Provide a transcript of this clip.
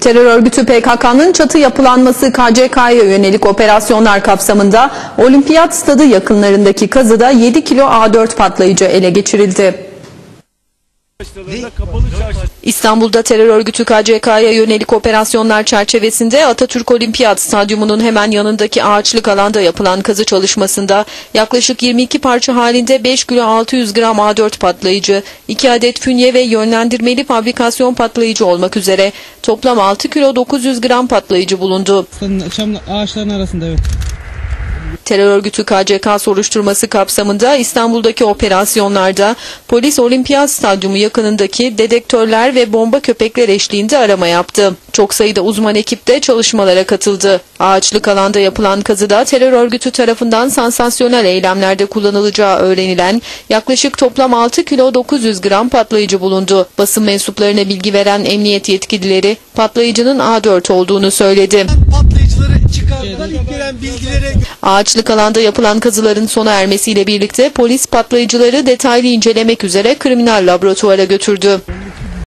Terör örgütü PKK'nın çatı yapılanması KCK'ya yönelik operasyonlar kapsamında Olimpiyat Stadı yakınlarındaki kazıda 7 kilo A4 patlayıcı ele geçirildi. İstanbul'da terör örgütü KCK'ya yönelik operasyonlar çerçevesinde Atatürk Olimpiyat Stadyumu'nun hemen yanındaki ağaçlık alanda yapılan kazı çalışmasında yaklaşık 22 parça halinde 5 kilo 600 gram A4 patlayıcı, 2 adet fünye ve yönlendirmeli fabrikasyon patlayıcı olmak üzere toplam 6 kilo 900 gram patlayıcı bulundu. Ağaçların arasında evet. Terör örgütü KCK soruşturması kapsamında İstanbul'daki operasyonlarda polis Olimpiyat Stadyumu yakınındaki dedektörler ve bomba köpekler eşliğinde arama yaptı. Çok sayıda uzman ekip de çalışmalara katıldı. Ağaçlık alanda yapılan kazıda terör örgütü tarafından sansasyonel eylemlerde kullanılacağı öğrenilen yaklaşık toplam 6 kilo 900 gram patlayıcı bulundu. Basın mensuplarına bilgi veren emniyet yetkilileri patlayıcının A4 olduğunu söyledi. patlayıcıları çıkardılar. Gelen bilgilere Ağaçlık alanda yapılan kazıların sona ermesiyle birlikte polis patlayıcıları detaylı incelemek üzere kriminal laboratuvara götürdü.